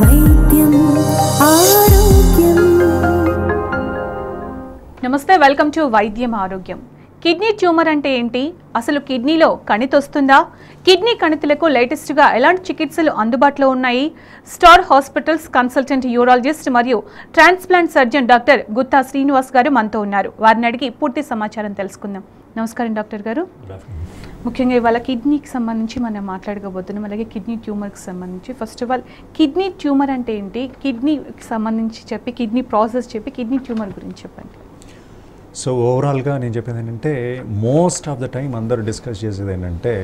వైద్యం ఆరోగ్యం. నమస్తే వెల్కమ్ టు వైద్యం ఆరోగ్యం. కిడ్నీ ట్యూమర్ అంటే ఏంటి? అసలు కిడ్నీలో కణితొస్తుందా కిడ్నీ కణితులకు లేటెస్ట్గా ఎలాంటి చికిత్సలు అందుబాటులో ఉన్నాయి? స్టార్ హాస్పిటల్స్ కన్సల్టెంట్ యూరాలజిస్ట్ మరియు transplant surgeon doctor Gutta Srinivas garu మనతో ఉన్నారు. వారిని అడిగి పూర్తి సమాచారం తెలుసుకుందాం. నమస్కారం డాక్టర్ గారు. ముఖ్యంగా ఇవాళ కిడ్నీకి సంబంధించి మనం మాట్లాడుకోబోతున్నాం అలాగే కిడ్నీ ట్యూమర్కి సంబంధించి. First of all kidney tumour అంటే ఏంటి? కిడ్నీకి సంబంధించి చెప్పి కిడ్నీ ప్రాసెస్ చెప్పి కిడ్నీ ట్యూమర్ గురించి చెప్పండి. సో ఓవరాల్గా నేను చెప్పేది ఏంటంటే మోస్ట్ ఆఫ్ ద టైం అందరూ డిస్కస్ చేసేది ఏంటంటే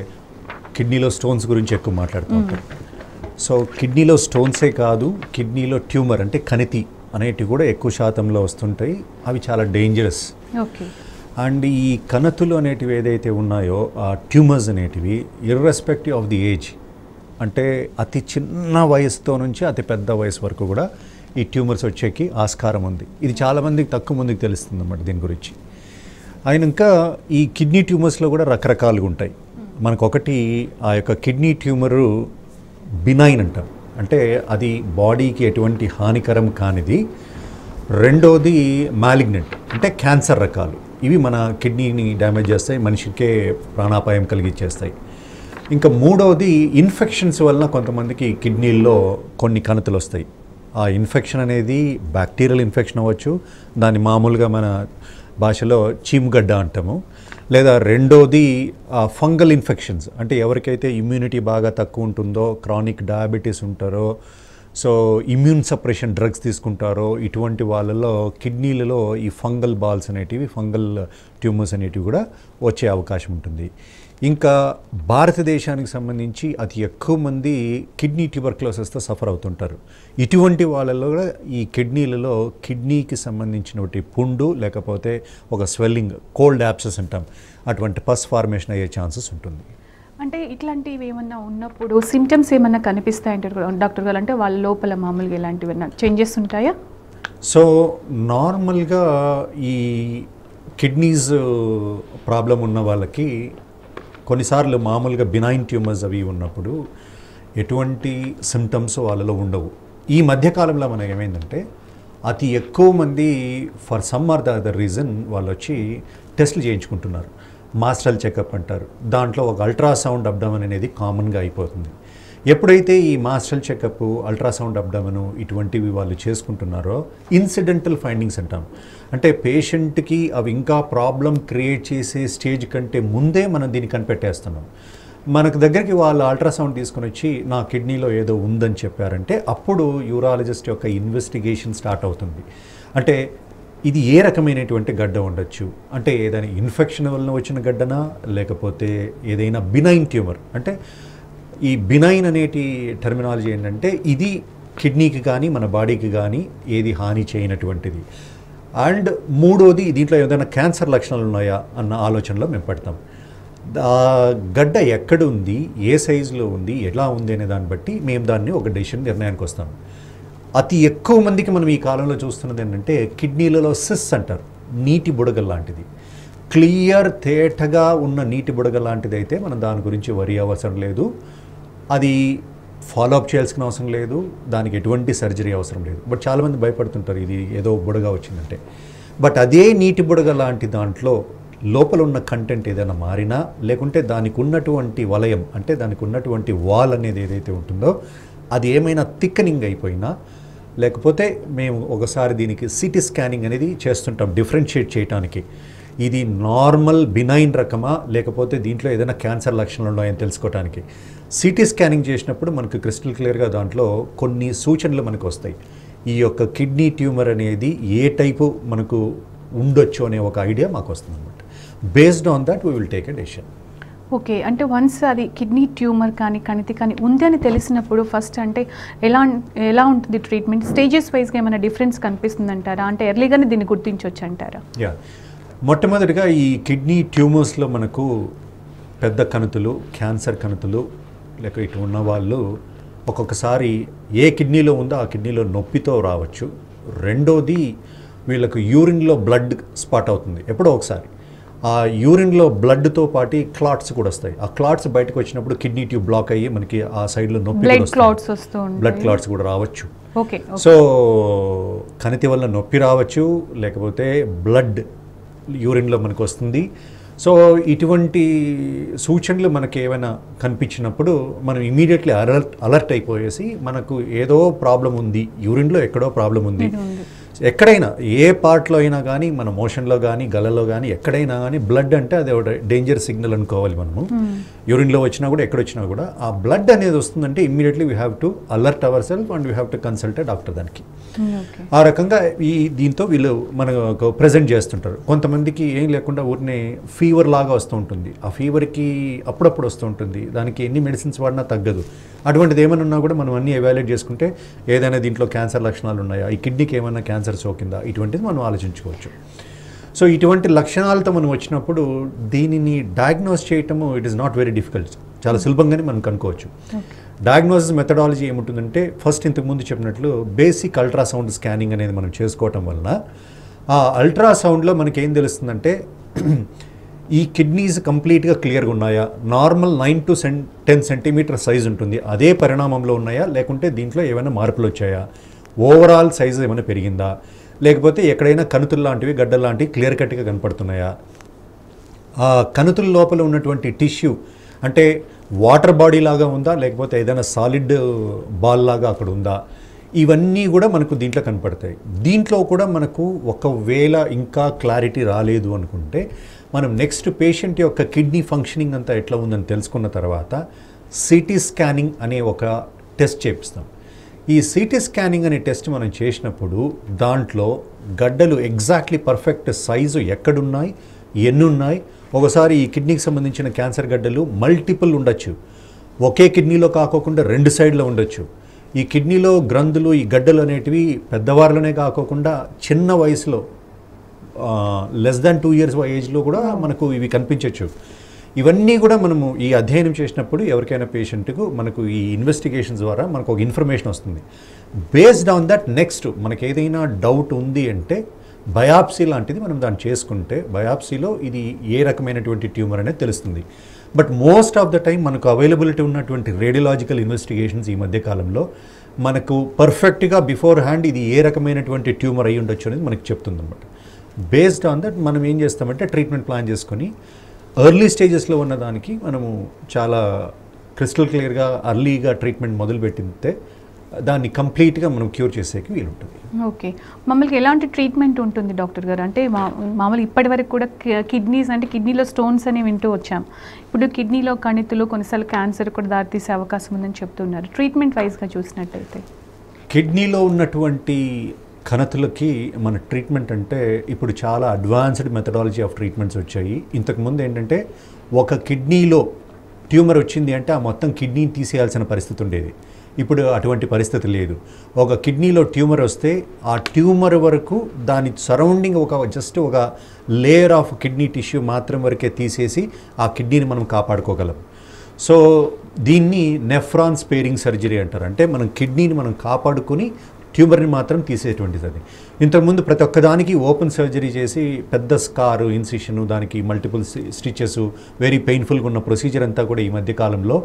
కిడ్నీలో స్టోన్స్ గురించి ఎక్కువ మాట్లాడుతూ ఉంటారు. సో కిడ్నీలో స్టోన్సే కాదు కిడ్నీలో ట్యూమర్ అంటే కణితి అనేటివి కూడా ఎక్కువ శాతంలో వస్తుంటాయి. అవి చాలా డేంజరస్ ఓకే అండ్ ఈ కణతులు అనేటివి ఏదైతే ఉన్నాయో ఆ ట్యూమర్స్ అనేటివి ఇర్రెస్పెక్టివ్ ఆఫ్ ది ఏజ్ అంటే అతి చిన్న వయసుతో నుంచి అతి పెద్ద వయసు వరకు కూడా ఈ ట్యూమర్స్ వచ్చేకి ఆస్కారం ఉంది. ఇది చాలామందికి తక్కువ మందికి తెలుస్తుంది అన్నమాట దీని గురించి. అయినాక ఈ కిడ్నీ ట్యూమర్స్లో కూడా రకరకాలుగా ఉంటాయి. మనకు ఒకటి ఆ యొక్క కిడ్నీ ట్యూమరు బినైన్ అంటాం అంటే అది బాడీకి ఎటువంటి హానికరం కానిది. రెండోది మాలిగ్నెంట్ అంటే క్యాన్సర్ రకాలు. ఇవి మన కిడ్నీని డ్యామేజ్ చేస్తాయి మనిషికే ప్రాణాపాయం కలిగించేస్తాయి ఇంకా మూడవది ఇన్ఫెక్షన్స్ వలన కొంతమందికి కిడ్నీల్లో కొన్ని కణతులు వస్తాయి ఆ ఇన్ఫెక్షన్ అనేది బ్యాక్టీరియల్ ఇన్ఫెక్షన్ అవ్వచ్చు దాన్ని మామూలుగా మన భాషలో చీమ్గడ్డ అంటాము. లేదా రెండోది ఫంగల్ ఇన్ఫెక్షన్స్. అంటే ఎవరికైతే ఇమ్యూనిటీ బాగా తక్కువ ఉంటుందో క్రానిక్ డయాబెటీస్ ఉంటారో సో ఇమ్యూన్ సపరేషన్ డ్రగ్స్ తీసుకుంటారో ఇటువంటి వాళ్ళలో కిడ్నీలలో ఈ ఫంగల్ బాల్స్ అనేటివి ఫంగల్ ట్యూమర్స్ అనేటివి కూడా వచ్చే అవకాశం ఉంటుంది. ఇంకా భారతదేశానికి సంబంధించి అతి ఎక్కువ మంది కిడ్నీ ట్యూబర్క్లోసెస్తో సఫర్ అవుతుంటారు. ఇటువంటి వాళ్ళలో కూడా ఈ కిడ్నీలలో కిడ్నీకి సంబంధించినటువంటి పుండు లేకపోతే ఒక స్వెల్లింగ్ కోల్డ్ యాప్సెస్ అంటాం. అటువంటి పస్ ఫార్మేషన్ అయ్యే ఛాన్సెస్ ఉంటుంది. అంటే ఇట్లాంటివి ఏమన్నా ఉన్నప్పుడు సిమ్టమ్స్ ఏమన్నా కనిపిస్తాయంటే డాక్టర్ గారు? అంటే వాళ్ళ లోపల మామూలుగా ఇలాంటివి చేంజెస్ ఉంటాయా? సో నార్మల్గా ఈ కిడ్నీస్ ప్రాబ్లం ఉన్న వాళ్ళకి కొన్నిసార్లు మామూలుగా బినైన్ ట్యూమర్స్ అవి ఉన్నప్పుడు ఎటువంటి సిమ్టమ్స్ వాళ్ళలో ఉండవు. ఈ మధ్యకాలంలో మనం ఏమైందంటే అతి ఎక్కువ మంది for some or the other reason వాళ్ళు వచ్చి టెస్ట్లు చేయించుకుంటున్నారు. మాస్టల్ చెకప్ అంటారు. దాంట్లో ఒక అల్ట్రాసౌండ్ అబ్డమన్ అనేది కామన్గా అయిపోతుంది. ఎప్పుడైతే ఈ మాస్టల్ చెకప్ అల్ట్రాసౌండ్ అబ్డమను ఇటువంటివి వాళ్ళు చేసుకుంటున్నారో ఇన్సిడెంటల్ ఫైండింగ్స్ అంటాం. అంటే పేషెంట్కి అవి ఇంకా ప్రాబ్లం క్రియేట్ చేసే స్టేజ్ కంటే ముందే మనం దీన్ని కనిపెట్టేస్తున్నాం. మనకు దగ్గరికి వాళ్ళు అల్ట్రాసౌండ్ తీసుకొని వచ్చి నా కిడ్నీలో ఏదో ఉందని చెప్పారంటే అప్పుడు యూరాలజిస్ట్ యొక్క ఇన్వెస్టిగేషన్ స్టార్ట్ అవుతుంది. అంటే ఇది ఏ రకమైనటువంటి గడ్డ ఉండొచ్చు? అంటే ఏదైనా ఇన్ఫెక్షన్ వలన వచ్చిన గడ్డనా? లేకపోతే ఏదైనా బినైన్ ట్యూమర్ అంటే ఈ బినైన్ అనేటి టెర్మినాలజీ ఏంటంటే ఇది కిడ్నీకి కానీ మన బాడీకి కానీ ఏది హాని చేయనటువంటిది. అండ్ మూడోది దీంట్లో ఏదైనా క్యాన్సర్ లక్షణాలు ఉన్నాయా? అన్న ఆలోచనలో మేము పడతాం. ఆ గడ్డ ఎక్కడ ఉంది? ఏ సైజులో ఉంది? ఎలా ఉంది? అనే దాన్ని బట్టి మేము దాన్ని ఒక డెసిషన్ నిర్ణయానికి వస్తాం. అతి ఎక్కువ మందికి మనం ఈ కాలంలో చూస్తున్నది ఏంటంటే కిడ్నీలలో సిస్ అంటారు నీటి బుడగ లాంటిది. క్లియర్ తేటగా ఉన్న నీటి బుడగ లాంటిది అయితే మనం దాని గురించి వరి అవసరం లేదు. అది ఫాలో అప్ చేయాల్సిన అవసరం లేదు దానికి ఎటువంటి సర్జరీ అవసరం లేదు. బట్ చాలామంది భయపడుతుంటారు ఇది ఏదో బుడగ వచ్చిందంటే. బట్ అదే నీటి బుడగ లాంటి దాంట్లో లోపల ఉన్న కంటెంట్ ఏదైనా మారినా లేకుంటే దానికి ఉన్నటువంటి వలయం అంటే దానికి ఉన్నటువంటి వాల్ అనేది ఏదైతే ఉంటుందో అది ఏమైనా థిక్కనింగ్ అయిపోయినా లేకపోతే మేము ఒకసారి దీనికి సిటీ స్కానింగ్ అనేది చేస్తుంటాం డిఫరెన్షియేట్ చేయడానికి ఇది నార్మల్ బినైన్ రకమా? లేకపోతే దీంట్లో ఏదైనా క్యాన్సర్ లక్షణాలు ఉన్నాయని తెలుసుకోవడానికి సిటీ స్కానింగ్ చేసినప్పుడు మనకు క్రిస్టల్ క్లియర్గా దాంట్లో కొన్ని సూచనలు మనకు వస్తాయి. ఈ యొక్క కిడ్నీ ట్యూమర్ అనేది ఏ టైపు మనకు ఉండొచ్చు అనే ఒక ఐడియా మాకు వస్తుంది అనమాట based on that we will take a decision okay అంటే వన్స్ అది కిడ్నీ ట్యూమర్ కానీ కణితి కానీ ఉంది అని తెలిసినప్పుడు ఫస్ట్ అంటే ఎలా ఎలా ఉంటుంది ట్రీట్మెంట్ స్టేజెస్ వైజ్గా ఏమైనా డిఫరెన్స్ కనిపిస్తుంది అంటారా అంటే ఎర్లీగానే దీన్ని గుర్తించవచ్చు అంటారా? యా మొట్టమొదటిగా ఈ కిడ్నీ ట్యూమర్స్లో మనకు పెద్ద కణుతులు క్యాన్సర్ కణుతులు లేక ఇటు ఉన్న వాళ్ళు ఒక్కొక్కసారి ఏ కిడ్నీలో ఉందో ఆ కిడ్నీలో నొప్పితో రావచ్చు. రెండోది వీళ్ళకు యూరిన్లో బ్లడ్ స్పాట్ అవుతుంది. ఎప్పుడో ఒకసారి. ఆ యూరిన్లో బ్లడ్తో పాటు క్లాట్స్ కూడా వస్తాయి. ఆ క్లాట్స్ బయటకు వచ్చినప్పుడు కిడ్నీ ట్యూబ్ బ్లాక్ అయ్యి మనకి ఆ సైడ్లో నొప్పి బ్లడ్ క్లాట్స్ కూడా రావచ్చు. సో కణితి వల్ల నొప్పి రావచ్చు లేకపోతే బ్లడ్ యూరిన్లో మనకు వస్తుంది. సో ఇటువంటి సూచనలు మనకి ఏమైనా కనిపించినప్పుడు మనం ఇమీడియట్లీ అలర్ట్ అలర్ట్ అయిపోయేసి మనకు ఏదో ప్రాబ్లం ఉంది యూరిన్లో ఎక్కడో ప్రాబ్లం ఉంది. ఎక్కడైనా ఏ పార్ట్లో అయినా కానీ మన మోషన్లో కానీ గలలో కానీ ఎక్కడైనా కానీ బ్లడ్ అంటే అది ఒక డేంజర్ సిగ్నల్ అనుకోవాలి మనము. యూరిన్లో వచ్చినా కూడా ఎక్కడొచ్చినా కూడా ఆ బ్లడ్ అనేది వస్తుందంటే immediately we have to alert our self and we have to consult doctor దానికి. ఓకే ఆ రకంగా ఈ దీంతో వీళ్ళు మనకు ప్రజెంట్ చేస్తుంటారు. కొంతమందికి ఏం లేకుండా ఊరినే ఫీవర్ లాగా వస్తూ ఉంటుంది. ఆ ఫీవర్కి అప్పుడప్పుడు వస్తూ ఉంటుంది. దానికి ఎన్ని మెడిసిన్స్ వాడినా తగ్గదు. అటువంటిది ఏమైనా ఉన్నా కూడా మనం అన్ని ఎవాల్యుయేట్ చేసుకుంటే ఏదైనా దీంట్లో క్యాన్సర్ లక్షణాలు ఉన్నాయా? ఈ కిడ్నీకి ఏమైనా క్యాన్సర్ సోకిందా ఇటువంటిది మనం ఆలోచించుకోవచ్చు. సో ఇటువంటి లక్షణాలతో మనం వచ్చినప్పుడు దీనిని డయాగ్నోస్ చేయటము it is not very difficult చాలా సులభంగానే మనం కనుక్కోవచ్చు. డయాగ్నోసిస్ మెథడాలజీ ఏముంటుందంటే ఫస్ట్ ఇంతకు ముందు చెప్పినట్లు బేసిక్ అల్ట్రాసౌండ్ స్కానింగ్ అనేది మనం చేసుకోవటం వలన ఆ అల్ట్రాసౌండ్లో మనకి ఏం తెలుస్తుందంటే ఈ కిడ్నీస్ కంప్లీట్గా క్లియర్గా ఉన్నాయా? నార్మల్ నైన్ టు సెన్ టెన్ సెంటీమీటర్ సైజ్ ఉంటుంది. అదే పరిణామంలో ఉన్నాయా? లేకుంటే దీంట్లో ఏమైనా మార్పులు వచ్చాయా? ఓవరాల్ సైజు ఏమైనా పెరిగిందా? లేకపోతే ఎక్కడైనా కణుతులు లాంటివి గడ్డలు లాంటివి క్లియర్ కట్గా కనపడుతున్నాయా? ఆ కణుతుల లోపల ఉన్నటువంటి టిష్యూ అంటే వాటర్ బాడీ లాగా ఉందా? లేకపోతే ఏదైనా సాలిడ్ బాల్ లాగా అక్కడ ఉందా? ఇవన్నీ కూడా మనకు దీంట్లో కనపడతాయి. దీంట్లో కూడా మనకు ఒకవేళ ఇంకా క్లారిటీ రాలేదు అనుకుంటే మనం నెక్స్ట్ పేషెంట్ యొక్క కిడ్నీ ఫంక్షనింగ్ అంతా ఎట్లా ఉందని తెలుసుకున్న తర్వాత సిటీ స్కానింగ్ అనే ఒక టెస్ట్ చేపిస్తాం. ఈ సిటీ స్కానింగ్ అనే టెస్ట్ మనం చేసినప్పుడు దాంట్లో గడ్డలు ఎగ్జాక్ట్లీ పర్ఫెక్ట్ సైజు ఎక్కడున్నాయి ఎన్ని ఉన్నాయి ఒకసారి ఈ కిడ్నీకి సంబంధించిన క్యాన్సర్ గడ్డలు మల్టిపుల్ ఉండొచ్చు. ఒకే కిడ్నీలో కాకోకుండా రెండు సైడ్లో ఉండొచ్చు. ఈ కిడ్నీలో గ్రంథులు ఈ గడ్డలు అనేటివి పెద్దవారిలోనే కాకోకుండా చిన్న వయసులో లెస్ దాన్ టూ ఇయర్స్ ఏజ్లో కూడా మనకు ఇవి కనిపించవచ్చు ఇవన్నీ కూడా మనము ఈ అధ్యయనం చేసినప్పుడు ఎవరికైనా పేషెంట్కు మనకు ఈ ఇన్వెస్టిగేషన్ ద్వారా మనకు ఒక ఇన్ఫర్మేషన్ వస్తుంది. బేస్డ్ ఆన్ దట్ నెక్స్ట్ మనకి ఏదైనా డౌట్ ఉంది అంటే బయాప్సీ లాంటిది మనం దాన్ని చేసుకుంటే బయాప్సీలో ఇది ఏ రకమైనటువంటి ట్యూమర్ అనేది తెలుస్తుంది. But most of the time మనకు అవైలబిలిటీ ఉన్నటువంటి రేడియలాజికల్ ఇన్వెస్టిగేషన్స్ ఈ మధ్య కాలంలో మనకు పర్ఫెక్ట్గా బిఫోర్ హ్యాండ్ ఇది ఏ రకమైనటువంటి ట్యూమర్ అయి ఉండొచ్చు అనేది మనకు చెప్తుంది అనమాట బేస్డ్ ఆన్ దట్ మనం ఏం చేస్తామంటే ట్రీట్మెంట్ ప్లాన్ చేసుకొని ఎర్లీ స్టేజెస్లో ఉన్న దానికి మనము చాలా క్రిస్టల్ క్లియర్గా అర్లీగా ట్రీట్మెంట్ మొదలుపెట్టితే దాన్ని కంప్లీట్గా మనం క్యూర్ చేసేకి వీలుంటుంది. ఓకే. మమ్మల్ని ఎలాంటి ట్రీట్మెంట్ ఉంటుంది డాక్టర్ గారు? అంటే మామూలు ఇప్పటి వరకు కూడా కిడ్నీస్ అంటే కిడ్నీలో స్టోన్స్ అని వింటూ వచ్చాం. ఇప్పుడు కిడ్నీలో కణితులు కొన్నిసార్లు క్యాన్సర్ కూడా దారితీసే అవకాశం ఉందని చెప్తున్నారు. ట్రీట్మెంట్ వైజ్గా చూసినట్టయితే. కిడ్నీలో ఉన్నటువంటి కణతులకి మన ట్రీట్మెంట్ అంటే ఇప్పుడు చాలా అడ్వాన్స్డ్ మెథడాలజీ ఆఫ్ ట్రీట్మెంట్స్ వచ్చాయి. ఇంతకుముందు ఏంటంటే ఒక కిడ్నీలో ట్యూమర్ వచ్చింది అంటే ఆ మొత్తం కిడ్నీని తీసేయాల్సిన పరిస్థితి ఉండేది. ఇప్పుడు అటువంటి పరిస్థితి లేదు. ఒక కిడ్నీలో ట్యూమర్ వస్తే ఆ ట్యూమర్ వరకు దాని సరౌండింగ్ ఒక జస్ట్ ఒక లేయర్ ఆఫ్ కిడ్నీ టిష్యూ మాత్రం వరకే తీసేసి ఆ కిడ్నీని మనం కాపాడుకోగలం. సో దీన్ని నెఫ్రాన్ స్పేరింగ్ సర్జరీ అంటారు. అంటే మనం కిడ్నీని మనం కాపాడుకొని ట్యూమర్ని మాత్రం తీసేటువంటిది అది ఇంతకుముందు ప్రతి ఒక్కదానికి ఓపెన్ సర్జరీ చేసి పెద్ద స్కారు ఇన్సిషన్ దానికి మల్టిపుల్ స్టిచెస్ వెరీ పెయిన్ఫుల్గా ఉన్న ప్రొసీజర్ అంతా కూడా ఈ మధ్యకాలంలో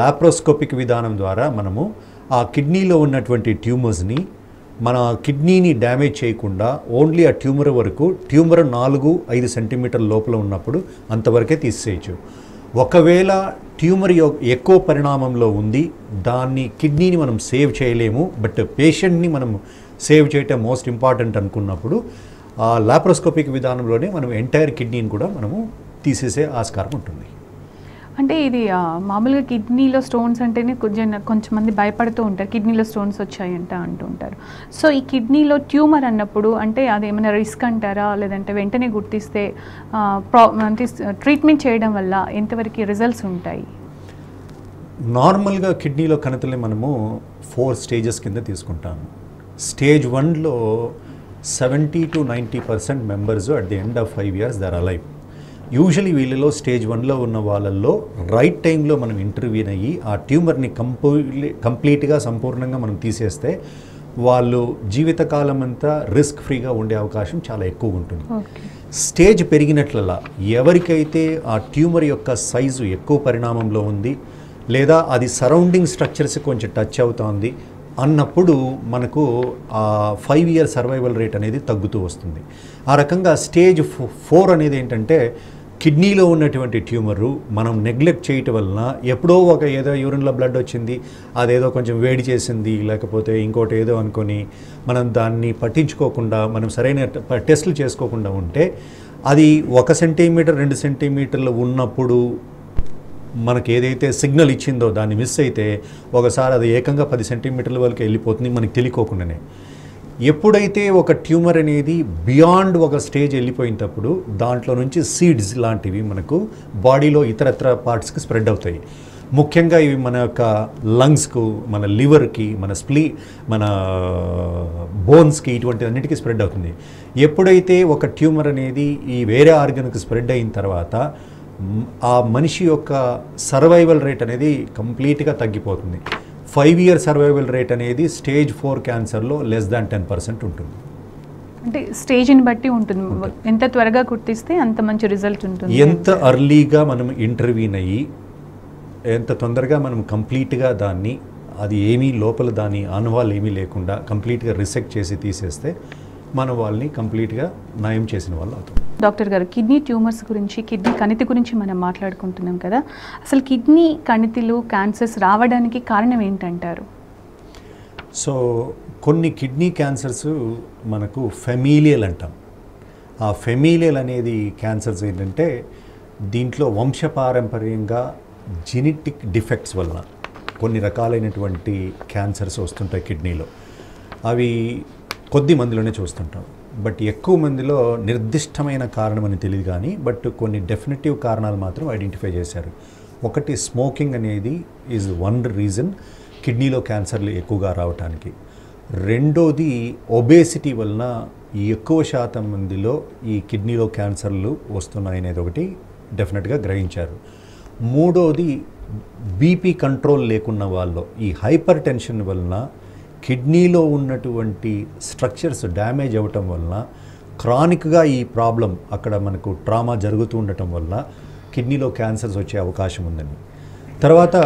లాప్రోస్కోపిక్ విధానం ద్వారా మనము ఆ కిడ్నీలో ఉన్నటువంటి ట్యూమర్స్ని మన కిడ్నీని డ్యామేజ్ చేయకుండా ఓన్లీ ఆ ట్యూమర్ వరకు ట్యూమర్ నాలుగు ఐదు సెంటీమీటర్ల లోపల ఉన్నప్పుడు అంతవరకే తీసేయచ్చు. ఒకవేళ ట్యూమర్ ఎక్కువ పరిణామంలో ఉంది దాన్ని కిడ్నీని మనం సేవ్ చేయలేము బట్ పేషెంట్ని మనం సేవ్ చేయటం మోస్ట్ ఇంపార్టెంట్ అనుకున్నప్పుడు ఆ లాప్రోస్కోపిక్ విధానంలోనే మనం ఎంటైర్ కిడ్నీని కూడా మనము తీసేసే ఆస్కారం ఉంటుంది. అంటే ఇది మామూలుగా కిడ్నీలో స్టోన్స్ అంటేనే కొంచెం కొంచెం మంది భయపడుతూ ఉంటారు. కిడ్నీలో స్టోన్స్ వచ్చాయంట అంటూ ఉంటారు. సో ఈ కిడ్నీలో ట్యూమర్ అన్నప్పుడు అంటే అది ఏమైనా రిస్క్ అంటారా? లేదంటే వెంటనే గుర్తిస్తే అంటే ట్రీట్మెంట్ చేయడం వల్ల ఎంతవరకు రిజల్ట్స్ ఉంటాయి? నార్మల్గా కిడ్నీలో కణతల్ని మనము ఫోర్ స్టేజెస్ కింద తీసుకుంటాము. స్టేజ్ వన్లో seventy to ninety percent members at the end of five years they're alive. Usually వీళ్ళలో స్టేజ్ వన్లో ఉన్న వాళ్ళల్లో రైట్ టైంలో మనం ఇంటర్వ్యూన్ అయ్యి ఆ ట్యూమర్ని కంప్లీ కంప్లీట్గా సంపూర్ణంగా మనం తీసేస్తే వాళ్ళు జీవితకాలం అంతా రిస్క్ ఫ్రీగా ఉండే అవకాశం చాలా ఎక్కువ ఉంటుంది. స్టేజ్ పెరిగినట్లలా ఎవరికైతే ఆ ట్యూమర్ యొక్క సైజు ఎక్కువ పరిణామంలో ఉంది లేదా అది సరౌండింగ్ స్ట్రక్చర్స్ కొంచెం టచ్ అవుతోంది అన్నప్పుడు మనకు ఆ ఫైవ్ ఇయర్ సర్వైవల్ రేట్ అనేది తగ్గుతూ వస్తుంది. ఆ రకంగా స్టేజ్ ఫోర్ అనేది ఏంటంటే కిడ్నీలో ఉన్నటువంటి ట్యూమరు మనం నెగ్లెక్ట్ చేయటం వలన ఎప్పుడో ఒక ఏదో యూరిన్లో బ్లడ్ వచ్చింది అదేదో కొంచెం వేడి చేసింది లేకపోతే ఇంకోటి ఏదో అనుకొని మనం దాన్ని పట్టించుకోకుండా మనం సరైన టెస్టులు చేసుకోకుండా ఉంటే అది ఒక సెంటీమీటర్ రెండు సెంటీమీటర్లు ఉన్నప్పుడు మనకి ఏదైతే సిగ్నల్ ఇచ్చిందో దాన్ని మిస్ అయితే ఒకసారి అది ఏకంగా పది సెంటీమీటర్ల వరకు వెళ్ళిపోతుంది మనకి తెలియకోకుండానే. ఎప్పుడైతే ఒక ట్యూమర్ అనేది బియాండ్ ఒక స్టేజ్ వెళ్ళిపోయినప్పుడు దాంట్లో నుంచి సీడ్స్ లాంటివి మనకు బాడీలో ఇతరత్ర పార్ట్స్కి స్ప్రెడ్ అవుతాయి. ముఖ్యంగా ఇవి మన యొక్క లంగ్స్కు మన లివర్కి మన స్ప్లీ మన బోన్స్కి ఇటువంటి అన్నిటికీ స్ప్రెడ్ అవుతుంది. ఎప్పుడైతే ఒక ట్యూమర్ అనేది ఈ వేరే ఆర్గన్కి స్ప్రెడ్ అయిన తర్వాత ఆ మనిషి యొక్క సర్వైవల్ రేట్ అనేది కంప్లీట్గా తగ్గిపోతుంది. ఫైవ్ ఇయర్ సర్వైవల్ రేట్ అనేది స్టేజ్ ఫోర్ క్యాన్సర్లో లెస్ దాన్ టెన్ పర్సెంట్ ఉంటుంది. అంటే స్టేజ్ని బట్టి ఉంటుంది. ఎంత త్వరగా గుర్తిస్తే అంత మంచి రిజల్ట్ ఉంటుంది. ఎంత అర్లీగా మనం ఇంటర్వ్యూన్ అయ్యి ఎంత తొందరగా మనం కంప్లీట్గా దాన్ని అది ఏమీ లోపల దాని ఆనవాళ్ళు ఏమీ లేకుండా కంప్లీట్గా రిసెక్ట్ చేసి తీసేస్తే మన వాళ్ళని కంప్లీట్గా నయం చేసిన వాళ్ళు అవుతాం. డాక్టర్ గారు కిడ్నీ ట్యూమర్స్ గురించి కిడ్నీ కణితి గురించి మనం మాట్లాడుకుంటున్నాం కదా. అసలు కిడ్నీ కణితిలు క్యాన్సర్స్ రావడానికి కారణం ఏంటంటారు? సో కొన్ని కిడ్నీ క్యాన్సర్స్ మనకు ఫెమీలియల్ అంటాం. ఆ ఫెమీలియల్ అనేది క్యాన్సర్స్ ఏంటంటే దీంట్లో వంశపారంపర్యంగా జెనెటిక్ డిఫెక్ట్స్ వలన కొన్ని రకాలైనటువంటి క్యాన్సర్స్ వస్తుంటాయి కిడ్నీలో. అవి కొద్ది మందిలోనే చూస్తుంటాం. బట్ ఎక్కువ మందిలో నిర్దిష్టమైన కారణం అని తెలియదు కానీ బట్ కొన్ని డెఫినెటివ్ కారణాలు మాత్రం ఐడెంటిఫై చేశారు. ఒకటి స్మోకింగ్ అనేది ఈజ్ వన్ రీజన్ కిడ్నీలో క్యాన్సర్లు ఎక్కువగా రావటానికి. రెండోది ఒబేసిటీ వలన ఎక్కువ శాతం మందిలో ఈ కిడ్నీలో క్యాన్సర్లు వస్తున్నాయి అనేది ఒకటి డెఫినెట్గా గ్రహించారు. మూడోది బీపీ కంట్రోల్ లేకున్న వాళ్ళు ఈ హైపర్ టెన్షన్ వలన కిడ్నీలో ఉన్నటువంటి స్ట్రక్చర్స్ డ్యామేజ్ అవ్వటం వలన క్రానిక్గా ఈ ప్రాబ్లం అక్కడ మనకు ట్రామా జరుగుతూ ఉండటం వల్ల కిడ్నీలో క్యాన్సర్స్ వచ్చే అవకాశం ఉందని తర్వాత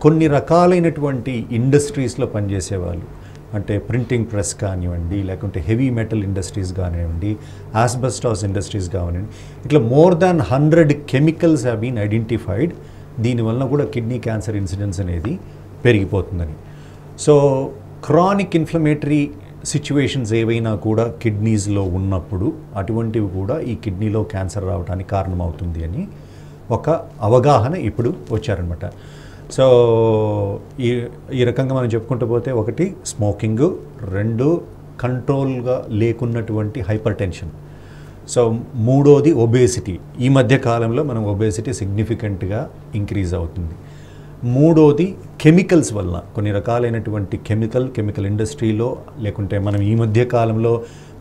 కొన్ని రకాలైనటువంటి ఇండస్ట్రీస్లో పనిచేసే వాళ్ళు అంటే ప్రింటింగ్ ప్రెస్ కానివ్వండి లేకుంటే హెవీ మెటల్ ఇండస్ట్రీస్ కానివ్వండి ఆస్బెస్టాస్ ఇండస్ట్రీస్ కానివ్వండి ఇట్లా more than hundred chemicals have been identified దీనివల్ల కూడా కిడ్నీ క్యాన్సర్ ఇన్సిడెన్స్ అనేది పెరిగిపోతుందని. సో క్రానిక్ ఇన్ఫ్లమేటరీ సిచ్యువేషన్స్ ఏవైనా కూడా కిడ్నీస్లో ఉన్నప్పుడు అటువంటివి కూడా ఈ కిడ్నీలో క్యాన్సర్ రావడానికి కారణమవుతుంది అని ఒక అవగాహన ఇప్పుడు వచ్చారనమాట సో ఈ ఈ రకంగా మనం చెప్పుకుంటూ పోతే ఒకటి స్మోకింగ్ రెండు కంట్రోల్గా లేకున్నటువంటి హైపర్ టెన్షన్ సో మూడోది ఒబేసిటీ. ఈ మధ్య కాలంలో మనం ఒబేసిటీ సిగ్నిఫికెంట్గా ఇంక్రీజ్ అవుతుంది. మూడోది కెమికల్స్ వలన. కొన్ని రకాలైనటువంటి కెమికల్ కెమికల్ ఇండస్ట్రీలో లేకుంటే మనం ఈ మధ్య కాలంలో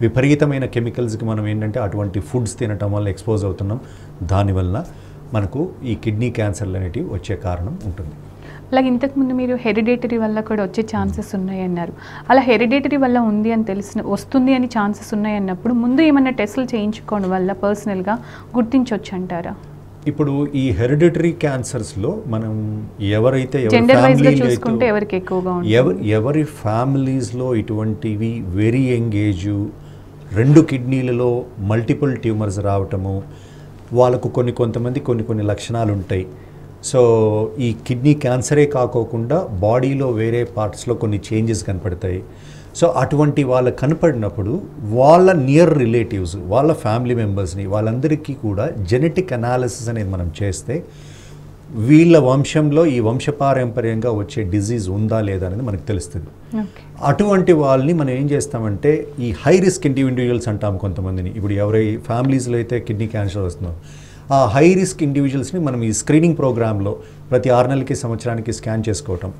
విపరీతమైన కెమికల్స్కి మనం ఏంటంటే అటువంటి ఫుడ్స్ తినటం వల్ల ఎక్స్పోజ్ అవుతున్నాం. దానివల్ల మనకు ఈ కిడ్నీ క్యాన్సర్లు అనేటివి వచ్చే కారణం ఉంటుంది. అలాగే ఇంతకుముందు మీరు హెరిడేటరీ వల్ల కూడా వచ్చే ఛాన్సెస్ ఉన్నాయన్నారు. అలా హెరిడేటరీ వల్ల ఉంది అని తెలిసిన వస్తుంది అని ఛాన్సెస్ ఉన్నాయన్నప్పుడు ముందు ఏమన్నా టెస్టులు చేయించుకోవడం వల్ల పర్సనల్గా గుర్తించవచ్చు అంటారా ఇప్పుడు ఈ హెరిడిటరీ క్యాన్సర్స్లో మనం ఎవరైతే ఎవరి ఎవరి ఫ్యామిలీస్లో ఇటువంటివి వెరీ యంగ్ ఏజ్ రెండు కిడ్నీలలో మల్టిపుల్ ట్యూమర్స్ రావటము వాళ్ళకు కొన్ని కొంతమంది కొన్ని కొన్ని లక్షణాలు ఉంటాయి. సో ఈ కిడ్నీ క్యాన్సరే కాకోకుండా బాడీలో వేరే పార్ట్స్లో కొన్ని చేంజెస్ కనపడతాయి. సో అటువంటి వాళ్ళకు కనపడినప్పుడు వాళ్ళ నియర్ రిలేటివ్స్ వాళ్ళ ఫ్యామిలీ మెంబర్స్ని వాళ్ళందరికీ కూడా జెనెటిక్ అనాలిసిస్ అనేది మనం చేస్తే వీళ్ళ వంశంలో ఈ వంశపారంపర్యంగా వచ్చే డిజీజ్ ఉందా లేదా అనేది మనకు తెలుస్తుంది. అటువంటి వాళ్ళని మనం ఏం చేస్తామంటే ఈ హై రిస్క్ ఇండివిజువల్స్ అంటాం కొంతమందిని. ఇప్పుడు ఎవరై ఫ్యామిలీస్లో అయితే కిడ్నీ క్యాన్సర్ వస్తుందో ఆ హై రిస్క్ ఇండివిజువల్స్ని మనం ఈ స్క్రీనింగ్ ప్రోగ్రాంలో ప్రతి ఆరు నెలలకి సంవత్సరానికి స్కాన్ చేసుకోవటం.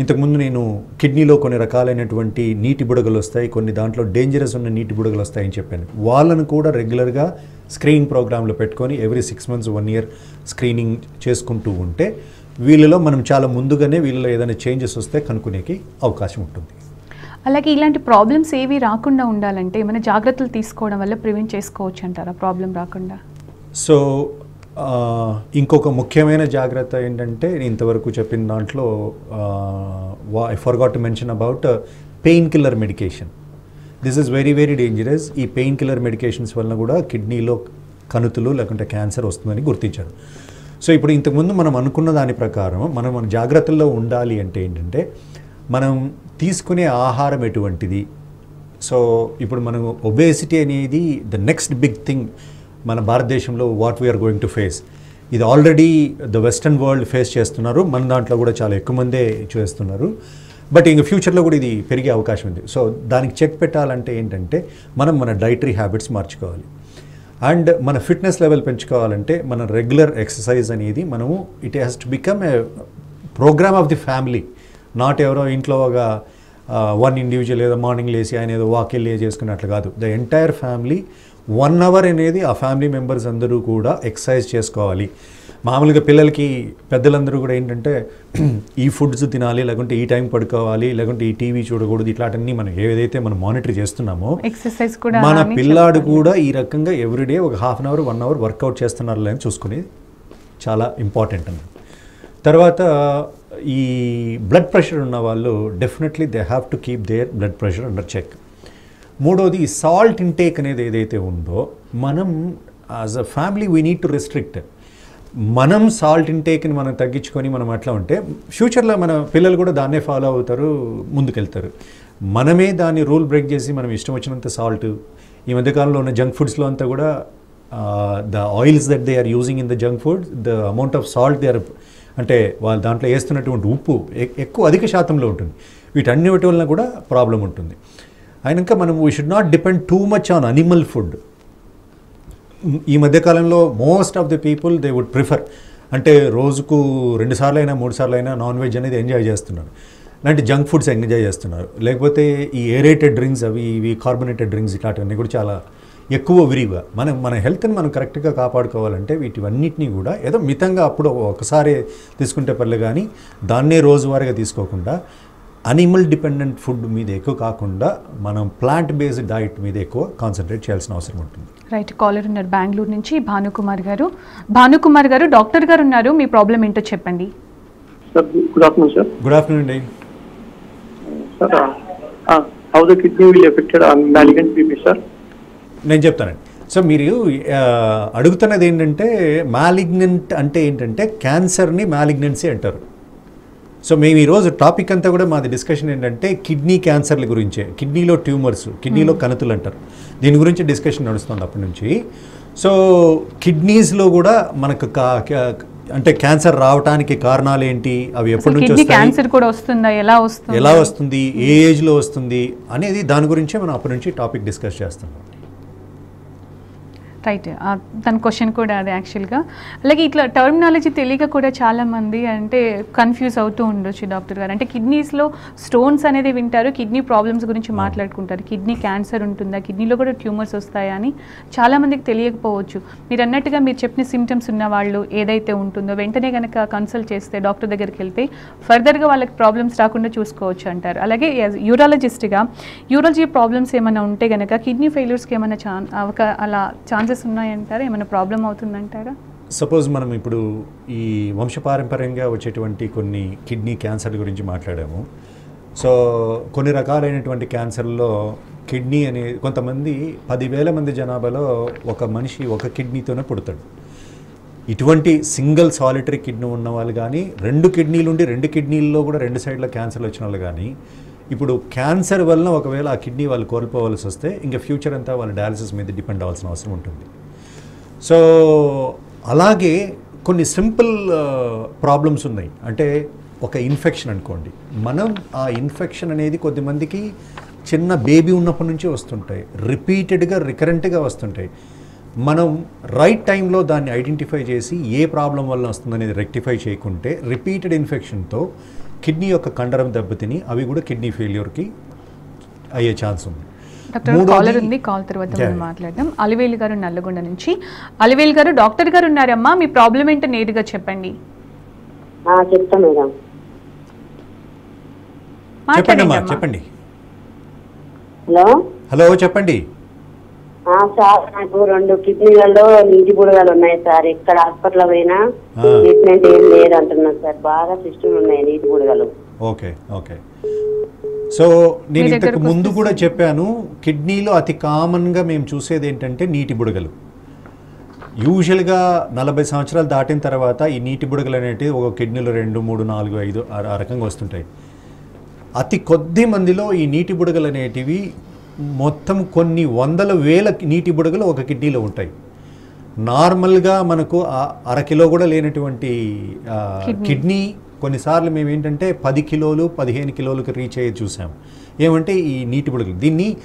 ఇంతకుముందు నేను కిడ్నీలో కొన్ని రకాలైనటువంటి నీటి బుడగలు వస్తాయి కొన్ని దాంట్లో డేంజరస్ ఉన్న నీటి బుడగలు వస్తాయని చెప్పాను. వాళ్ళను కూడా రెగ్యులర్గా స్క్రీనింగ్ ప్రోగ్రాంలో పెట్టుకొని every six months one year screening చేసుకుంటూ ఉంటే వీళ్ళలో మనం చాలా ముందుగానే వీళ్ళలో ఏదైనా చేంజెస్ వస్తే కనుక్కునేకి అవకాశం ఉంటుంది. అలాగే ఇలాంటి ప్రాబ్లమ్స్ ఏవి రాకుండా ఉండాలంటే ఏమైనా జాగ్రత్తలు తీసుకోవడం వల్ల ప్రివెంట్ చేసుకోవచ్చు అంటారా? ప్రాబ్లం రాకుండా? సో ఇంకొక ముఖ్యమైన జాగ్రత్త ఏంటంటే నేను ఇంతవరకు చెప్పిన దాంట్లో I forgot to mention about pain killer medication this is very very dangerous ఈ పెయిన్ కిల్లర్ మెడికేషన్స్ వలన కూడా కిడ్నీలో కణుతులు లేకుంటే క్యాన్సర్ వస్తుందని గుర్తించారు. సో ఇప్పుడు ఇంతకుముందు మనం అనుకున్న దాని ప్రకారం మనం మన జాగ్రత్తల్లో ఉండాలి అంటే ఏంటంటే మనం తీసుకునే ఆహారం ఎటువంటిది? సో ఇప్పుడు మనం ఒబేసిటీ అనేది ద నెక్స్ట్ బిగ్ థింగ్ మన భారతదేశంలో what we are going to face ఇది already the western world face చేస్తున్నారు. మన దాంట్లో కూడా చాలా ఎక్కువ మందే చేస్తున్నారు. బట్ ఇంక ఫ్యూచర్లో కూడా ఇది పెరిగే అవకాశం ఉంది. సో దానికి చెక్ పెట్టాలంటే ఏంటంటే మనం మన డైటరీ హ్యాబిట్స్ మార్చుకోవాలి. అండ్ మన ఫిట్నెస్ లెవెల్ పెంచుకోవాలంటే మన రెగ్యులర్ ఎక్సర్సైజ్ అనేది మనము it has to become a programme of the family not ఎవరో ఇంట్లో ఒక uh, వన్ ఇండివిజువల్ ఏదో మార్నింగ్ లేసి ఆయన ఏదో వాక్ వెళ్ళి చేసుకున్నట్లు కాదు. The entire family one hour అనేది ఆ ఫ్యామిలీ మెంబర్స్ అందరూ కూడా ఎక్సర్సైజ్ చేసుకోవాలి. మామూలుగా పిల్లలకి పెద్దలందరూ కూడా ఏంటంటే ఈ ఫుడ్స్ తినాలి లేకుంటే ఈ టైం పడుకోవాలి లేకుంటే ఈ టీవీ చూడకూడదు ఇట్లాంటివన్నీ మనం ఏదైతే మనం మానిటర్ చేస్తున్నామో ఎక్సర్సైజ్ కూడా మన పిల్లాడు. కూడా ఈ రకంగా ఎవ్రీడే ఒక half an hour one hour workout చేస్తున్నారు లేని చూసుకునేది చాలా ఇంపార్టెంట్ అన్నమాట. తర్వాత ఈ బ్లడ్ ప్రెషర్ ఉన్న వాళ్ళు definitely they have to keep their blood pressure under check. మూడోది సాల్ట్ ఇంటేక్ అనేది ఏదైతే ఉందో మనం as a family we need to restrict మనం సాల్ట్ ఇంటేక్ని మనం తగ్గించుకొని మనం అట్లా ఉంటే ఫ్యూచర్లో మన పిల్లలు కూడా దాన్నే ఫాలో అవుతారు ముందుకెళ్తారు. మనమే దాన్ని రూల్ బ్రేక్ చేసి మనం ఇష్టం వచ్చినంత సాల్ట్ ఈ మధ్యకాలంలో ఉన్న జంక్ ఫుడ్స్లో అంతా కూడా the oils that they are using in the junk food the amount of salt they are అంటే వాళ్ళు దాంట్లో వేస్తున్నటువంటి ఉప్పు ఎక్కువ అధిక శాతంలో ఉంటుంది. వీటన్నిటి వలన కూడా ప్రాబ్లం ఉంటుంది. అయినాక మనం we should not depend too much on animal food ఈ మధ్యకాలంలో most of the people they would prefer అంటే రోజుకు రెండు సార్లు అయినా మూడు సార్లు అయినా నాన్ వెజ్ అనేది ఎంజాయ్ చేస్తున్నారు. ఇలాంటి జంక్ ఫుడ్స్ ఎంజాయ్ చేస్తున్నారు. లేకపోతే ఈ ఏరేటెడ్ డ్రింక్స్ అవి ఇవి కార్బొనేటెడ్ డ్రింక్స్ ఇట్లాంటివన్నీ కూడా చాలా ఎక్కువ విరివిగా మనం మన హెల్త్ని మనం కరెక్ట్గా కాపాడుకోవాలంటే వీటివన్నిటిని కూడా ఏదో మితంగా అప్పుడు ఒకసారి తీసుకుంటే పర్లే కానీ దాన్నే రోజువారీగా తీసుకోకుండా అనిమల్ డిపెండెంట్ ఫుడ్ మీద ఎక్కువ కాకుండా మనం ప్లాంట్ బేస్డ్ డైట్ మీద ఎక్కువ కాన్సన్ట్రేట్ చేయాల్సిన అవసరం ఉంటుంది. రైట్ కాలర్ ఉన్నారు బెంగళూరు నుంచి భానుకుమార్ గారు. భానుకుమార్ గారు డాక్టర్ గారు ఉన్నారు. మీ ప్రాబ్లం ఏంటో చెప్పండి. Sir good afternoon sir good afternoon అండి sir how the kidney will affected on malignant BP sir నేను చెప్తానండి. సో మీరు ఆ, అడుగుతున్నది ఏంటంటే మ్యాలిగ్నెంట్ అంటే ఏంటంటే క్యాన్సర్ని మ్యాలిగ్నెన్సీ అంటారు. సో మేము ఈరోజు టాపిక్ అంతా కూడా మాది డిస్కషన్ ఏంటంటే కిడ్నీ క్యాన్సర్ల గురించే. కిడ్నీలో ట్యూమర్స్ కిడ్నీలో కణతులు అంటారు. దీని గురించి డిస్కషన్ నడుస్తుంది అప్పటి నుంచి. సో కిడ్నీస్లో కూడా మనకు అంటే క్యాన్సర్ రావడానికి కారణాలు ఏంటి? అవి ఎప్పటి నుంచి క్యాన్సర్ కూడా వస్తుందా? ఎలా వస్తుంది? ఎలా వస్తుంది? ఏ ఏజ్లో వస్తుంది? అనేది దాని గురించే మనం అప్పటి నుంచి టాపిక్ డిస్కస్ చేస్తున్నాం. రైట్ తన క్వశ్చన్ కూడా అదే యాక్చువల్గా అలాగే ఇట్లా టర్మినాలజీ తెలియక కూడా చాలా మంది అంటే కన్ఫ్యూజ్ అవుతూ ఉండొచ్చు డాక్టర్ గారు. అంటే కిడ్నీస్లో స్టోన్స్ అనేది వింటారు కిడ్నీ ప్రాబ్లమ్స్ గురించి మాట్లాడుకుంటారు. కిడ్నీ క్యాన్సర్ ఉంటుందా కిడ్నీలో కూడా ట్యూమర్స్ వస్తాయా అని చాలా మందికి తెలియకపోవచ్చు. మీరు అన్నట్టుగా మీరు చెప్పిన సిమ్టమ్స్ ఉన్న వాళ్ళు ఏదైతే ఉంటుందో వెంటనే కనుక కన్సల్ట్ చేస్తే డాక్టర్ దగ్గరికి వెళ్తే ఫర్దర్గా వాళ్ళకి ప్రాబ్లమ్స్ రాకుండా చూసుకోవచ్చు అంటారు. అలాగే యూరాలజిస్ట్గా యూరాలజీ ప్రాబ్లమ్స్ ఏమైనా ఉంటే కనుక కిడ్నీ ఫెయిల్యూర్స్కి ఏమైనా ఛాన్ అవకా అలా ఛాన్సెస్ ఉన్నాయంటారా? ఏమైనా ప్రాబ్లం అవుతుందంటారా? సపోజ్ మనం ఇప్పుడు ఈ వంశపారంపర్యంగా వచ్చేటువంటి కొన్ని కిడ్నీ క్యాన్సర్ గురించి మాట్లాడాము. సో కొన్ని రకాలైనటువంటి క్యాన్సర్లో కిడ్నీ అనే కొంతమంది పదివేల మంది జనాభాలో ఒక మనిషి ఒక కిడ్నీతోనే పుడతాడు. ఇటువంటి సింగిల్ సాలిటరీ కిడ్నీ ఉన్న వాళ్ళు కానీ రెండు కిడ్నీలు ఉండి రెండు కిడ్నీల్లో కూడా రెండు సైడ్ల క్యాన్సర్లు వచ్చిన వాళ్ళు కానీ ఇప్పుడు క్యాన్సర్ వలన ఒకవేళ ఆ కిడ్నీ వాళ్ళు కోల్పోవాల్సి వస్తే ఇంకా ఫ్యూచర్ అంతా వాళ్ళు డయాలసిస్ మీద డిపెండ్ అవ్వాల్సిన అవసరం ఉంటుంది. సో అలాగే కొన్ని సింపుల్ ప్రాబ్లమ్స్ ఉన్నాయి. అంటే ఒక ఇన్ఫెక్షన్ అనుకోండి. మనం ఆ ఇన్ఫెక్షన్ అనేది కొద్దిమందికి చిన్న బేబీ ఉన్నప్పటి నుంచి వస్తుంటాయి. రిపీటెడ్గా రికరెంట్గా వస్తుంటాయి. మనం రైట్ టైంలో దాన్ని ఐడెంటిఫై చేసి ఏ ప్రాబ్లం వల్ల వస్తుందనేది రెక్టిఫై చేయకుంటే రిపీటెడ్ ఇన్ఫెక్షన్తో కిడ్నీ యొక్క కండరం దెబ్బతిని అవి కూడా కిడ్నీ ఫెయిల్యూర్కి అయ్యే ఛాన్స్ ఉంది. డాక్టర్ కాలర్ ఉంది కాల్ తర్వాత మనం. మాట్లాడదాం. అలివేలు గారు నల్లగొండ నుంచి. అలివేలు గారు డాక్టర్ గారు ఉన్నారమ్మా మీ ప్రాబ్లం ఏంటో నేరుగా చెప్పండి. ఆ, చెప్తా మేడం. చెప్పండి. హలో? హలో చెప్పండి. సార్ నాకు రెండు కిడ్నీలలో నీటి బుడగలు ఉన్నాయి సార్. ఇక్కడ హాస్పిటల్ పోయినా. ట్రీట్మెంట్ ఏం లేదు అంటున్నారు సార్. బాగా సిస్టమ్ ఉన్నాయి నీటి బుడగలు ఓకే ఓకే. సో నేను ఇంతకు ముందు కూడా చెప్పాను కిడ్నీలో అతి కామన్గా మేము చూసేది ఏంటంటే నీటి బుడగలు యూజువల్గా నలభై సంవత్సరాలు దాటిన తర్వాత ఈ నీటి బుడగలు అనేటివి ఒక కిడ్నీలో రెండు మూడు నాలుగు ఐదు ఆ రకంగా వస్తుంటాయి. అతి కొద్ది మందిలో ఈ నీటి బుడగలు అనేటివి మొత్తం కొన్ని వందల వేల నీటి బుడగలు ఒక కిడ్నీలో ఉంటాయి. నార్మల్గా మనకు అరకిలో కూడా లేనటువంటి కిడ్నీ. కొన్నిసార్లు మేము ఏంటంటే పది కిలోలు పదిహేను కిలోలకు రీచ్ అయ్యేది చూసాం. ఏమంటే ఈ నీటి బుడగలు. దీన్ని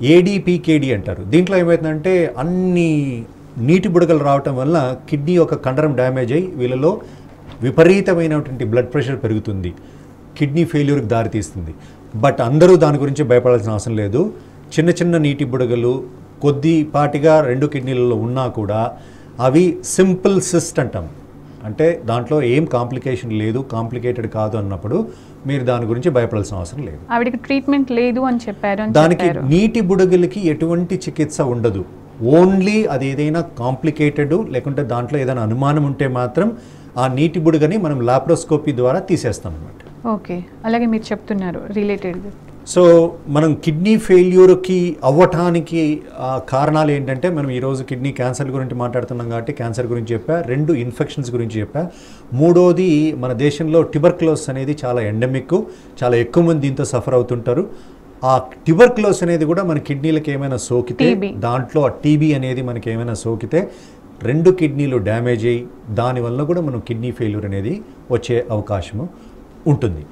ఏడీపీకేడి అంటారు. దీంట్లో ఏమవుతుందంటే అన్ని నీటి బుడగలు రావటం వల్ల కిడ్నీ యొక్క కండరం డ్యామేజ్ అయ్యి వీళ్ళలో విపరీతమైనటువంటి బ్లడ్ ప్రెషర్ పెరుగుతుంది. కిడ్నీ ఫెయిల్యూర్కి దారితీస్తుంది. బట్ అందరూ దాని గురించి భయపడాల్సిన అవసరం లేదు. చిన్న చిన్న నీటి బుడగలు కొద్దిపాటిగా రెండు కిడ్నీలలో ఉన్నా కూడా అవి సింపుల్ సిస్ట్ అంటాం. అంటే దాంట్లో ఏం కాంప్లికేషన్ లేదు కాంప్లికేటెడ్ కాదు అన్నప్పుడు మీరు దాని గురించి భయపడాల్సిన అవసరం లేదు. ఆవిడకి ట్రీట్మెంట్ లేదు అని చెప్పారు దానికి నీటి బుడగలకి ఎటువంటి చికిత్స ఉండదు. ఓన్లీ అది ఏదైనా కాంప్లికేటెడ్ లేకుంటే దాంట్లో ఏదైనా అనుమానం ఉంటే మాత్రం ఆ నీటి బుడగని మనం లాప్రోస్కోపీ ద్వారా తీసేస్తాం అనమాట ఓకే. అలాగే మీరు చెప్తున్నారు రిలేటెడ్ సో మనం కిడ్నీ ఫెయిల్యూర్కి అవ్వటానికి కారణాలు ఏంటంటే మనం ఈరోజు కిడ్నీ క్యాన్సర్ గురించి మాట్లాడుతున్నాం కాబట్టి క్యాన్సర్ గురించి చెప్పా రెండు ఇన్ఫెక్షన్స్ గురించి చెప్పా. మూడోది మన దేశంలో ట్యూబర్క్లోస్ అనేది చాలా ఎండమిక్ చాలా ఎక్కువ మంది దీంతో సఫర్ అవుతుంటారు. ఆ ట్యూబర్క్లోస్ అనేది కూడా మన కిడ్నీలకు ఏమైనా సోకితే. దాంట్లో ఆ టీబీ అనేది మనకి ఏమైనా సోకితే రెండు కిడ్నీలు డ్యామేజ్ అయ్యి దానివల్ల కూడా మనం కిడ్నీ ఫెయిల్యూర్ అనేది వచ్చే అవకాశము. ఉంటుంది.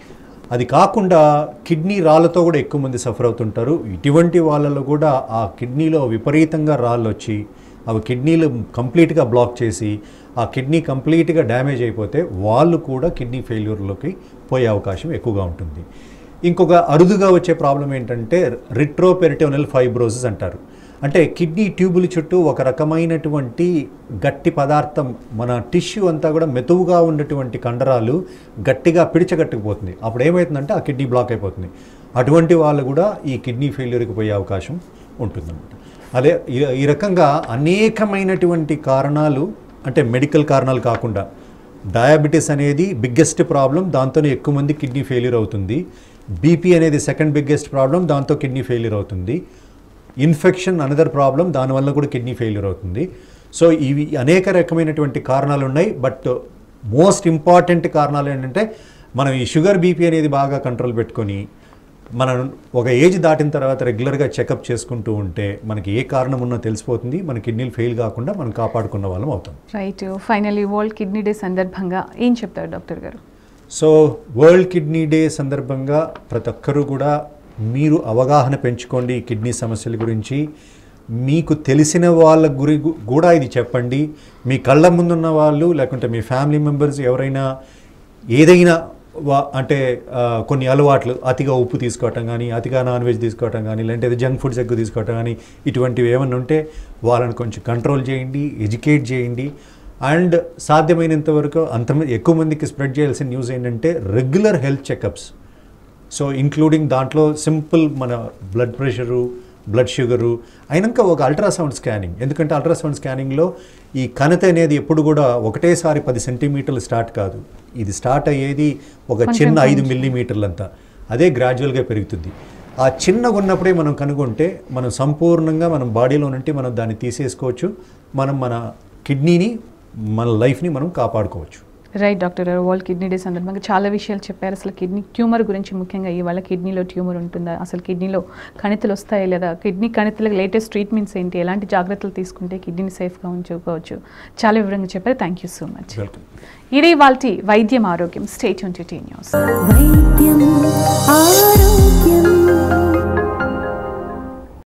అది కాకుండా కిడ్నీ రాళ్ళతో కూడా ఎక్కువ మంది సఫర్ అవుతుంటారు. ఇటువంటి వాళ్ళలో కూడా ఆ కిడ్నీలో విపరీతంగా రాళ్ళు వచ్చి అవి కిడ్నీలు కంప్లీట్గా బ్లాక్ చేసి ఆ కిడ్నీ కంప్లీట్గా డ్యామేజ్ అయిపోతే వాళ్ళు కూడా కిడ్నీ ఫెయిల్యూర్లోకి పోయే అవకాశం ఎక్కువగా ఉంటుంది. ఇంకొక అరుదుగా వచ్చే ప్రాబ్లం ఏంటంటే రిట్రోపెరిటోనల్ ఫైబ్రోసిస్ అంటారు. అంటే కిడ్నీ ట్యూబుల చుట్టూ ఒక రకమైనటువంటి గట్టి పదార్థం మన టిష్యూ అంతా కూడా మెతువుగా ఉన్నటువంటి కండరాలు గట్టిగా పిడిచగట్టుకుపోతుంది. అప్పుడు ఏమవుతుందంటే ఆ కిడ్నీ బ్లాక్ అయిపోతుంది. అటువంటి వాళ్ళు కూడా ఈ కిడ్నీ ఫెయిల్యూర్కి పోయే అవకాశం ఉంటుందన్నమాట. అదే ఈ- ఈ రకంగా అనేకమైనటువంటి కారణాలు అంటే మెడికల్ కారణాలు కాకుండా డయాబెటీస్ అనేది బిగ్గెస్ట్ ప్రాబ్లం దాంతోనే ఎక్కువ మంది కిడ్నీ ఫెయిల్యూర్ అవుతుంది. బీపీ అనేది సెకండ్ బిగ్గెస్ట్ ప్రాబ్లం దాంతో కిడ్నీ ఫెయిల్యూర్ అవుతుంది. ఇన్ఫెక్షన్ అనదర్ ప్రాబ్లం దానివల్ల కూడా కిడ్నీ ఫెయిల్యూర్ అవుతుంది. సో ఇవి అనేక రకమైనటువంటి కారణాలు ఉన్నాయి బట్ మోస్ట్ ఇంపార్టెంట్ కారణాలు ఏంటంటే మనం ఈ షుగర్ బీపీ అనేది బాగా కంట్రోల్ పెట్టుకొని మనం ఒక ఏజ్ దాటిన తర్వాత రెగ్యులర్గా చెకప్ చేసుకుంటూ ఉంటే మనకి ఏ కారణం ఉన్నా తెలిసిపోతుంది. మన కిడ్నీలు ఫెయిల్ కాకుండా మనం కాపాడుకున్న వాళ్ళం అవుతాం. Right. Finally world kidney day సందర్భంగా ఏం చెప్తారు డాక్టర్ గారు? సో వరల్డ్ కిడ్నీ డే సందర్భంగా ప్రతి ఒక్కరూ కూడా మీరు అవగాహన పెంచుకోండి కిడ్నీ సమస్యల గురించి. మీకు తెలిసిన వాళ్ళ గురి కూడా ఇది చెప్పండి. మీ కళ్ళ ముందున్న వాళ్ళు లేకుంటే మీ ఫ్యామిలీ మెంబర్స్ ఎవరైనా ఏదైనా వా- అంటే కొన్ని అలవాట్లు అతిగా ఉప్పు తీసుకోవటం కానీ అతిగా నాన్ వెజ్ తీసుకోవటం కానీ లేదంటే జంక్ ఫుడ్స్ ఎక్కువ తీసుకోవటం కానీ ఇటువంటివి ఏమైనా ఉంటే వాళ్ళని కొంచెం కంట్రోల్ చేయండి ఎడ్యుకేట్ చేయండి. అండ్ సాధ్యమైనంత వరకు అంత ఎక్కువ మందికి స్ప్రెడ్ చేయాల్సిన న్యూస్ ఏంటంటే regular health checkups. So including దాంట్లో సింపుల్ మన బ్లడ్ ప్రెషరు బ్లడ్ షుగరు అయినాక ఒక అల్ట్రాసౌండ్ స్కానింగ్ ఎందుకంటే అల్ట్రాసౌండ్ స్కానింగ్లో ఈ కణత అనేది ఎప్పుడు కూడా ఒకటేసారి పది సెంటీమీటర్లు స్టార్ట్ కాదు. ఇది స్టార్ట్ అయ్యేది ఒక చిన్న ఐదు. మిల్లీమీటర్లంతా. అదే గ్రాడ్యువల్గా పెరుగుతుంది. ఆ చిన్నగా ఉన్నప్పుడే మనం కనుగొంటే మనం సంపూర్ణంగా మనం బాడీలో నుండి మనం దాన్ని తీసేసుకోవచ్చు. మనం మన కిడ్నీని మన లైఫ్ని మనం కాపాడుకోవచ్చు. Right doctor world kidney day సందర్భంగా చాలా విషయాలు చెప్పారు. అసలు కిడ్నీ ట్యూమర్ గురించి ముఖ్యంగా ఇవాళ కిడ్నీలో ట్యూమర్ ఉంటుందా? అసలు కిడ్నీలో కణితలు వస్తాయి లేదా? కిడ్నీ కణితలకు లేటెస్ట్ ట్రీట్మెంట్స్ ఏంటి? ఎలాంటి జాగ్రత్తలు తీసుకుంటే కిడ్నీని సేఫ్గా ఉంచుకోవచ్చు? చాలా వివరంగా చెప్పారు. థ్యాంక్ యూ సో మచ్ ఇదే వాళ్ళ వైద్యం ఆరోగ్యం. స్టేట్ ట్వంటీ న్యూస్ వైద్యం ఆరోగ్యం.